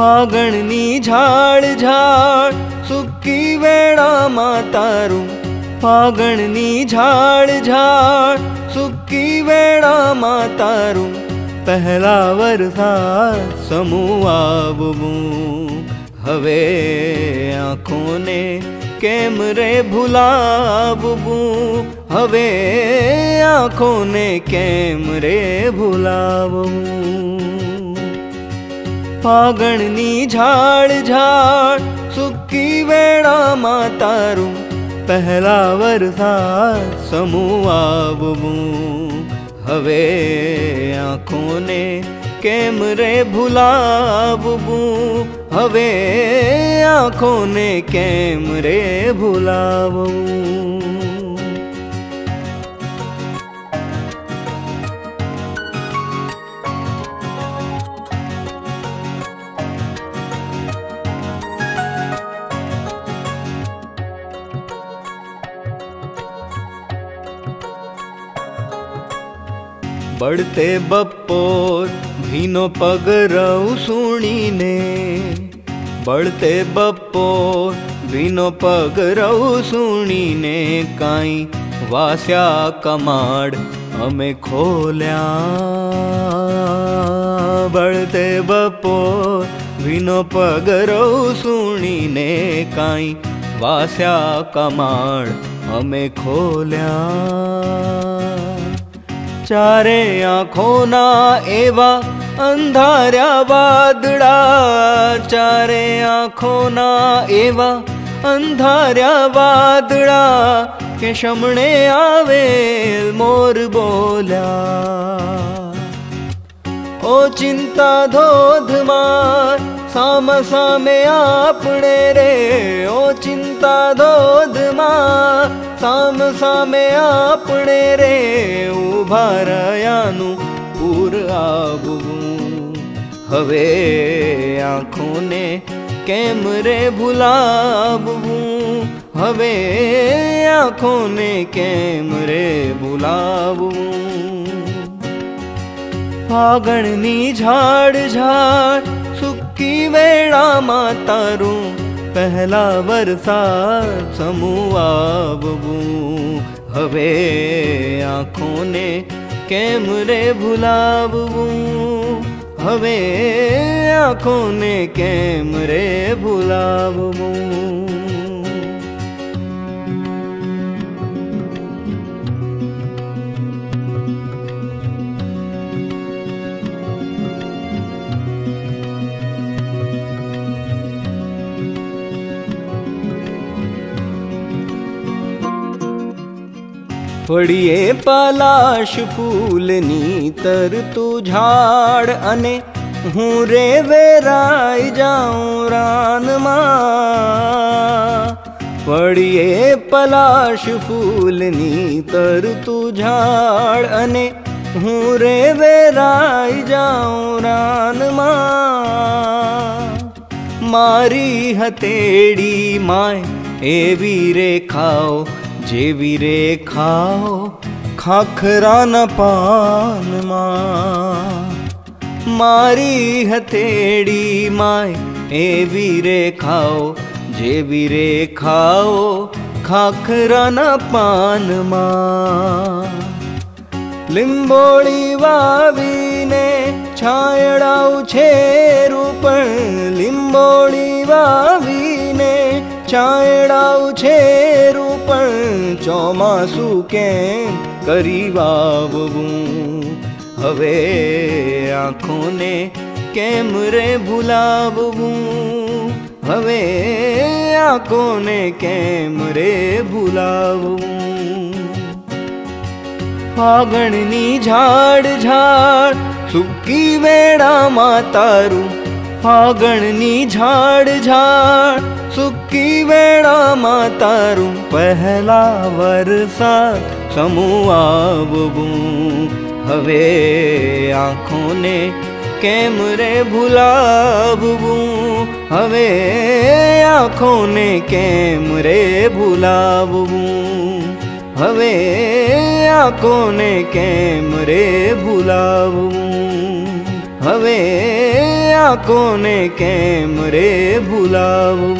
ફાગણની ઝાડ ઝાડ સુકી વેળામાં તારું ફાગણની ઝાડ ઝાડ સુકી વેળામાં તારું પહેલા વરસાદ સમૂહ આવવું હવે આંખોને કેમ રે ભૂલાવવું હવે આંખોને કેમ રે ભૂલાવવું ફાગણની ઝાડ ઝાડ સુકી વેળામાં તારું પહેલા વરસાદ સમૂહ આવવું હવે આંખોને કેમ રે ભૂલાવવું હવે આંખોને કેમ રે ભૂલાવવું બળતે બપોર, ભીનો પગ રહું સુણીને. બળતે બપોર, ભીનો પગ રહું સુણીને કાંઈ વાસ્યા કમાડ અમે ખોલ્યા. બળતે બપોર, ભીનો પગ રહું સુણીને કાંઈ વાસ્યા કમાડ અમે ખોલ્યા. ચારે આંખોના એવા અંધાર્યા વાદળા ચારે આંખોના એવા અંધાર્યા વાદળા કે શમણે આવેલ મોર બોલ્યા ઓ ચિંતા ધોધમાર સામ સામે આપણે રે ઓ ચિંતા ધોધમાર સામ સામે આપણે રે ઉભા રહ્યાનું પૂર આવવું હવે આંખોને કેમ રે ભૂલાવવું હવે આંખોને કેમ રે ભૂલાવવું ફાગણની ઝાડ ઝાડ સુકી વેળામાં તારું પહેલા વરસાદ સમૂહ આવવું હવે આંખોને કેમ રે ભૂલાવવું હવે આંખોને કેમ રે ભૂલાવવું ફળીએ પલાશ ફૂલની તરતું ઝાડ અને હું રે વેરાઈ જાઉં રાનમાં ફળીએ પલાશ ફૂલની તરતું ઝાડ અને હું રે વેરાઈ જાઉં રાનમાં મારી હતેડી માય એવી રેખાઓ જેવી રેખાઓ ખાખરાના પાનમાં. મારી હથેડી માય એવી રેખાઓ, જેવી રેખાઓ ખાખરાના પાનમાં. લીંબોળી વાવીને છાયડાવું છે રૂપણ લીંબોળી વાવીને છાયડાવું છે ચોમાસું કેમ કરી વાવવું હવે આંખોને કેમ રે ભૂલાવવું હવે આંખોને કેમ રે ભૂલાવવું ફાગણની ઝાડ ઝાડ સુકી વેળામાં તારું ફાગણની ઝાડ ઝાડ સુકી વેળામાં તારું પહેલા વરસાદ સમૂહ આવવું હવે આંખોને કેમ રે ભૂલાવવું હવે આંખોને કેમ રે ભૂલાવવું હવે આંખોને કેમ રે ભૂલાવવું હવે नया ने कैमरे भुलाऊं